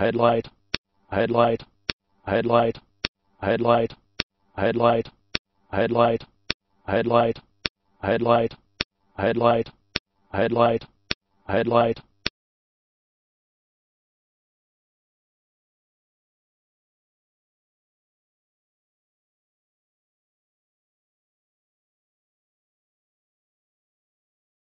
headlight, headlight, headlight, headlight, headlight, headlight, headlight, headlight, headlight, headlight, headlight,